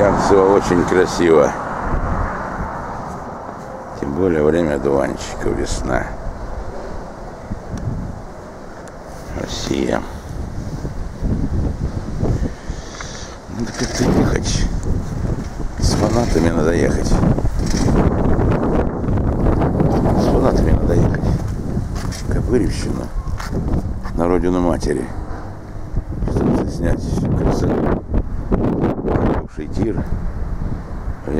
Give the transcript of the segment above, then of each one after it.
Ярцево очень красиво. Тем более время дуванчиков, весна. Россия. Надо как-то ехать. С фанатами надо ехать. С фанатами надо ехать. Ковыревщина. На родину матери. Чтобы снять красоту. Бывший тир. В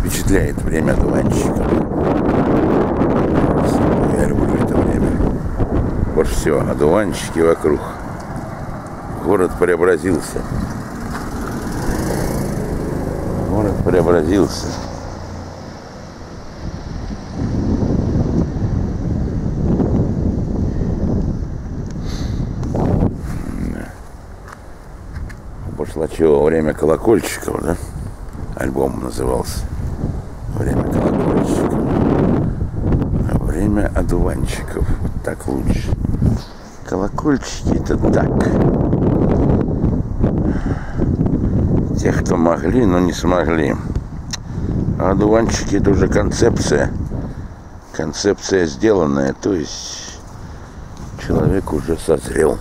впечатляет время одуванчика. Я люблю это время. Вот все, одуванчики вокруг. Город преобразился. Город преобразился. Пошлачево время колокольчиков, да? Альбом назывался. Время колокольчиков. Время одуванчиков. Вот так лучше. Колокольчики это так. Тех, кто могли, но не смогли. А одуванчики это уже концепция. Концепция сделанная. То есть человек уже созрел.